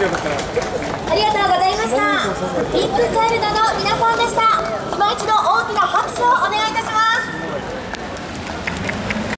ありがとうございました。ビッグチャイルドの皆さんでした。今一度大きな拍手をお願いいたします。